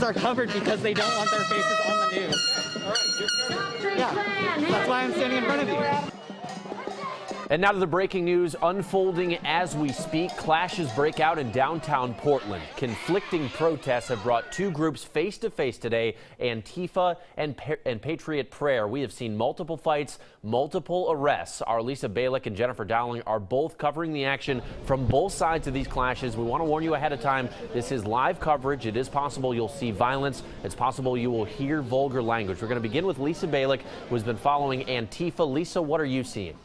faces are covered because they don't want their faces on the news. Yeah, that's why I'm standing in front of you. And now to the breaking news unfolding as we speak. Clashes break out in downtown Portland. Conflicting protests have brought two groups face to face today Antifa and, pa and Patriot Prayer. We have seen multiple fights, multiple arrests. Our Lisa Balick and Jennifer Dowling are both covering the action from both sides of these clashes. We want to warn you ahead of time this is live coverage. It is possible you'll see violence, it's possible you will hear vulgar language. We're going to begin with Lisa Balick, who has been following Antifa. Lisa, what are you seeing?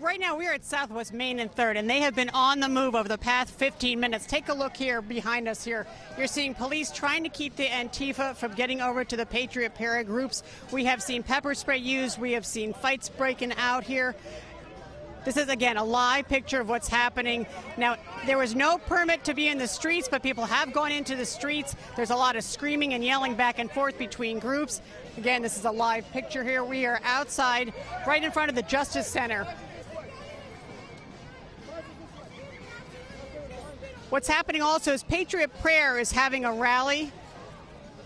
Right now, we're at Southwest Main and 3rd, and they have been on the move over the past 15 minutes. Take a look here behind us here. You're seeing police trying to keep the Antifa from getting over to the Patriot Prayer groups. We have seen pepper spray used. We have seen fights breaking out here. This is, again, a live picture of what's happening. Now, there was no permit to be in the streets, but people have gone into the streets. There's a lot of screaming and yelling back and forth between groups. Again, this is a live picture here. We are outside, right in front of the Justice Center. What's happening also is Patriot Prayer is having a rally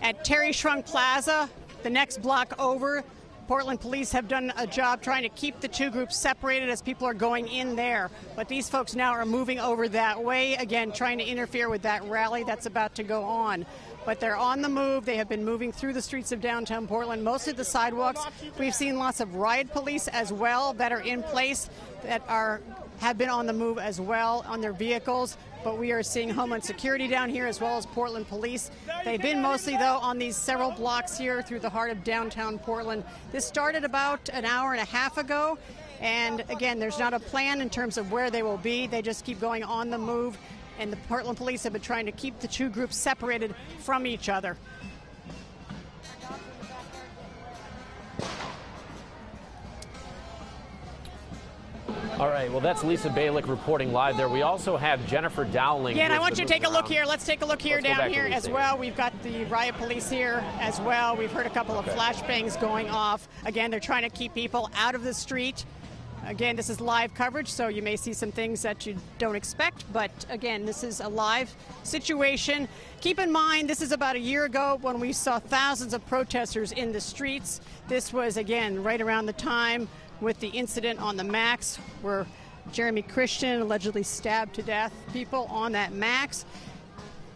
at Terry Schrunk Plaza, the next block over. Portland police have done a job trying to keep the two groups separated as people are going in there. But these folks now are moving over that way, again, trying to interfere with that rally that's about to go on. But they're on the move. They have been moving through the streets of downtown Portland, mostly the sidewalks. We've seen lots of riot police as well that are in place that are have been on the move as well on their vehicles but we are seeing Homeland Security down here as well as Portland Police. They've been mostly, though, on these several blocks here through the heart of downtown Portland. This started about an hour and a half ago. And again, there's not a plan in terms of where they will be. They just keep going on the move. And the Portland police have been trying to keep the two groups separated from each other. All right, well, that's Lisa Balick reporting live there. We also have Jennifer Dowling. Yeah, and I want you to take a look here. Let's take a look here Let's down here as well. We've got the riot police here as well. We've heard a couple of flashbangs going off. Again, they're trying to keep people out of the street. Again, this is live coverage, so you may see some things that you don't expect, but again, this is a live situation. Keep in mind, this is about a year ago when we saw thousands of protesters in the streets. This was, again, right around the time with the incident on the Max where Jeremy Christian allegedly stabbed to death people on that Max.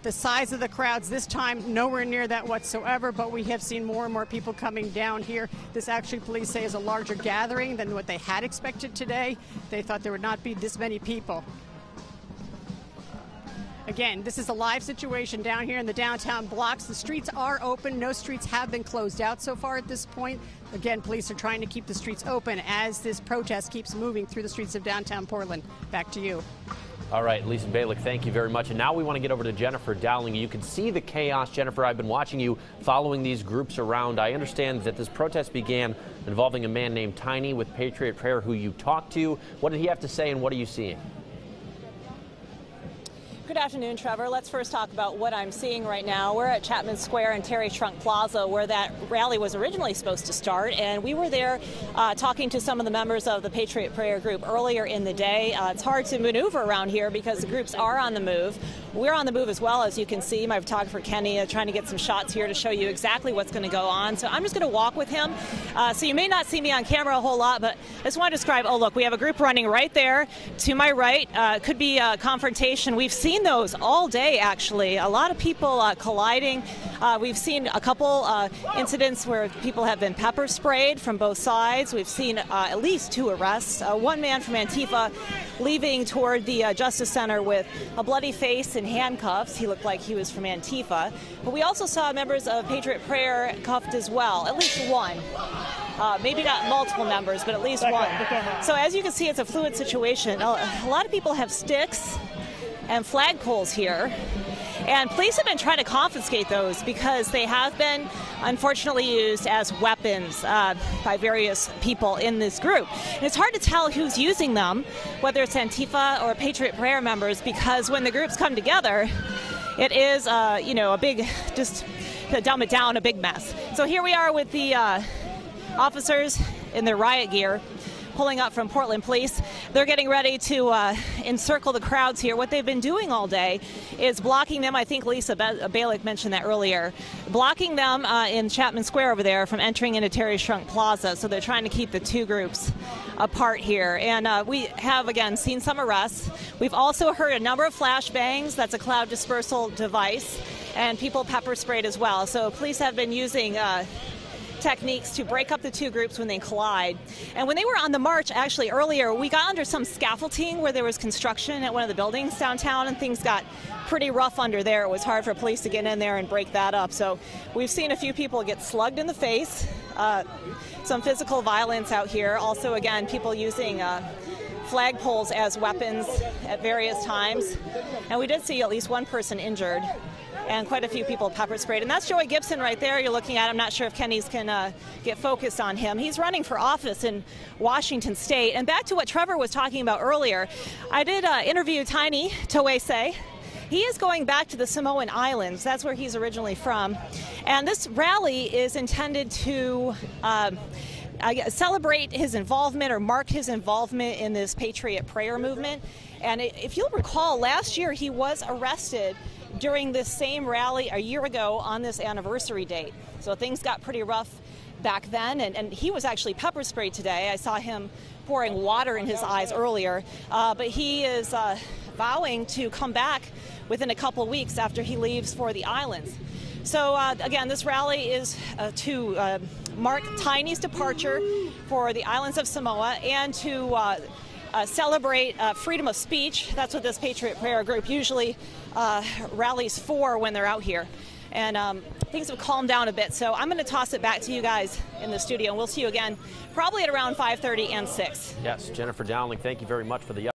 The size of the crowds this time nowhere near that whatsoever, but we have seen more and more people coming down here. This actually, police say, is a larger gathering than what they had expected today. They thought there would not be this many people. Again, this is a live situation down here in the downtown blocks. The streets are open. No streets have been closed out so far at this point. Again, police are trying to keep the streets open as this protest keeps moving through the streets of downtown Portland. Back to you. All right, Lisa Balick, thank you very much. And now we want to get over to Jennifer Dowling. You can see the chaos. Jennifer, I've been watching you following these groups around. I understand that this protest began involving a man named Tiny with Patriot Prayer who you talked to. What did he have to say and what are you seeing? Good afternoon, Trevor. Let's first talk about what I'm seeing right now. We're at Chapman Square and Terry Schrunk Plaza, where that rally was originally supposed to start, and we were there uh, talking to some of the members of the Patriot Prayer Group earlier in the day. Uh, it's hard to maneuver around here because the groups are on the move. We're on the move as well, as you can see. My photographer Kenny uh, trying to get some shots here to show you exactly what's going to go on. So I'm just going to walk with him. Uh, so you may not see me on camera a whole lot, but I just want to describe. Oh, look, we have a group running right there to my right. Uh, could be a confrontation. We've seen those all day, actually. A lot of people uh, colliding. Uh, we've seen a couple uh, incidents where people have been pepper sprayed from both sides. We've seen at least two arrests. one man from Antifa leaving toward the Justice Center with a bloody face and handcuffs. He looked like he was from Antifa. But we also saw members of Patriot Prayer cuffed as well, at least one. Uh, maybe not multiple members, but at least one. So as you can see, it's a fluid situation. A lot of people have sticks and flagpoles here. And police have been trying to confiscate those because they have been unfortunately used as weapons uh, by various people in this group. And it's hard to tell who's using them, whether it's Antifa or Patriot Prayer members, because when the groups come together, it is, uh, you know, a big, just to dumb it down, a big mess. So here we are with the uh, officers in their riot gear pulling up from Portland Police. They're getting ready to uh, encircle the crowds here. What they've been doing all day is blocking them. I think Lisa Balick mentioned that earlier, blocking them uh, in Chapman Square over there from entering into Terry Schrunk Plaza. So they're trying to keep the two groups apart here. And uh, we have again seen some arrests. We've also heard a number of flashbangs. That's a cloud dispersal device, and people pepper sprayed as well. So police have been using uh, techniques to break up the two groups when they collide. And when they were on the march, actually earlier, we got under some scaffolding where there was construction at one of the buildings downtown, and things got pretty rough under there. It was hard for police to get in there and break that up. So we've seen a few people get slugged in the face, uh, some physical violence out here. Also, again, people using. Uh, flagpoles as weapons at various times. And we did see at least one person injured and quite a few people pepper sprayed. And that's Joey Gibson right there. You're looking at. I'm not sure if Kenny's can uh, get focused on him. He's running for office in Washington State. And back to what Trevor was talking about earlier, I did uh, interview Tiny Toese. He is going back to the Samoan Islands. That's where he's originally from. And this rally is intended to. Uh, celebrate his involvement or mark his involvement in this Patriot Prayer movement. And if you'll recall, last year he was arrested during this same rally a year ago on this anniversary date. So things got pretty rough back then, and, and he was actually pepper sprayed today. I saw him pouring water in his eyes earlier, uh, but he is uh, vowing to come back within a couple weeks after he leaves for the islands. So uh, again, this rally is uh, to uh, mark Tiny's departure for the islands of Samoa and to uh, uh, celebrate uh, freedom of speech. That's what this Patriot Prayer group usually uh, rallies for when they're out here. And um, things have calmed down a bit, so I'm going to toss it back to you guys in the studio, and we'll see you again probably at around 5:30 and 6. Yes, Jennifer Dowling, thank you very much for the